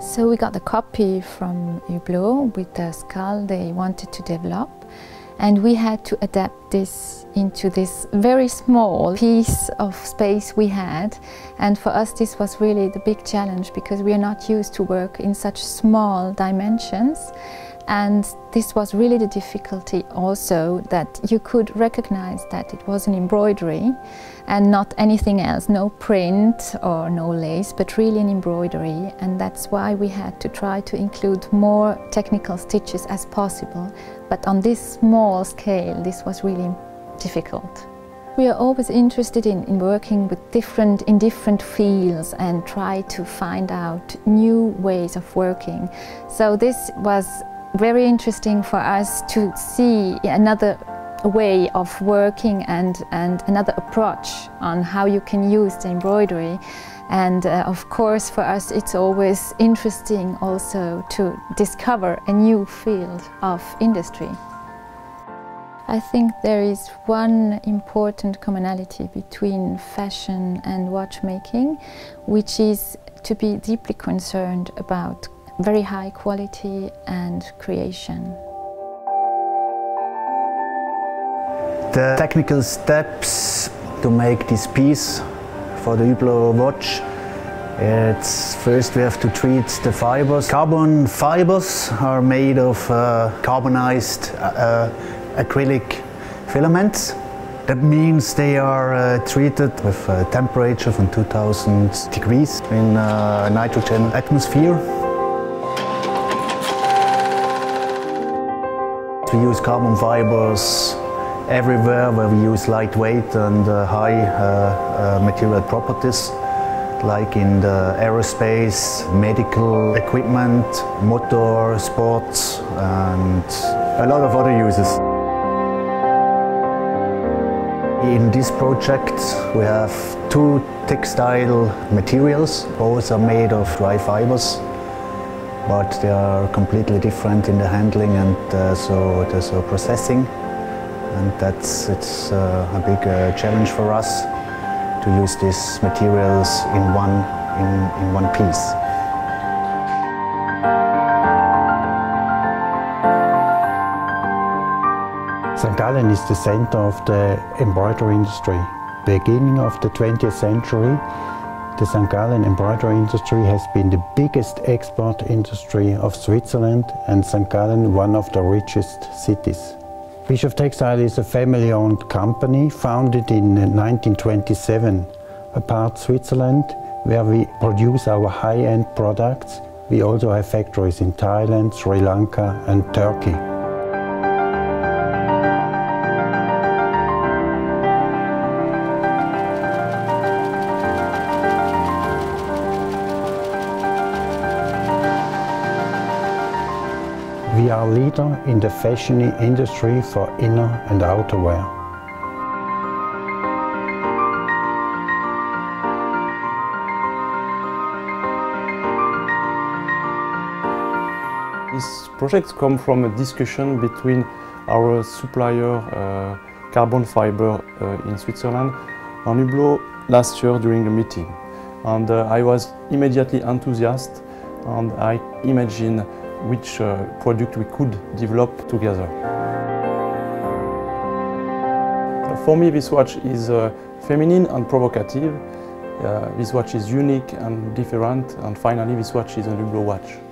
So we got the copy from Hublot with the skull they wanted to develop. And we had to adapt this into this very small piece of space we had. And for us this was really the big challenge because we are not used to work in such small dimensions and this was really the difficulty also that you could recognize that it was an embroidery and not anything else, no print or no lace, but really an embroidery. And that's why we had to try to include more technical stitches as possible. But on this small scale, this was really difficult. We are always interested in, in working with different, in different fields and try to find out new ways of working. So this was very interesting for us to see another way of working and, and another approach on how you can use the embroidery. And uh, of course, for us, it's always interesting also to discover a new field of industry. I think there is one important commonality between fashion and watchmaking, which is to be deeply concerned about very high quality and creation. The technical steps to make this piece for the Hublot watch it's first we have to treat the fibers. Carbon fibers are made of uh, carbonized uh, acrylic filaments. That means they are uh, treated with a temperature from 2000 degrees in uh, nitrogen atmosphere. We use carbon fibers everywhere where we use lightweight and uh, high uh, uh, material properties like in the aerospace, medical equipment, motor, sports and a lot of other uses. In this project we have two textile materials, both are made of dry fibers but they are completely different in the handling and uh, so there's a processing and that's it's uh, a big uh, challenge for us to use these materials in one in, in one piece. St. Gallen is the center of the embroidery industry. Beginning of the 20th century, the St. Gallen embroidery industry has been the biggest export industry of Switzerland and St. Gallen one of the richest cities. Bischoff Textile is a family-owned company founded in 1927. Apart Switzerland, where we produce our high-end products, we also have factories in Thailand, Sri Lanka and Turkey. We are leader in the fashion industry for inner and outerwear. This project come from a discussion between our supplier uh, carbon fiber uh, in Switzerland and Hublot last year during a meeting. And uh, I was immediately enthusiastic and I imagined which uh, product we could develop together. For me this watch is uh, feminine and provocative. Uh, this watch is unique and different and finally this watch is a Hublot watch.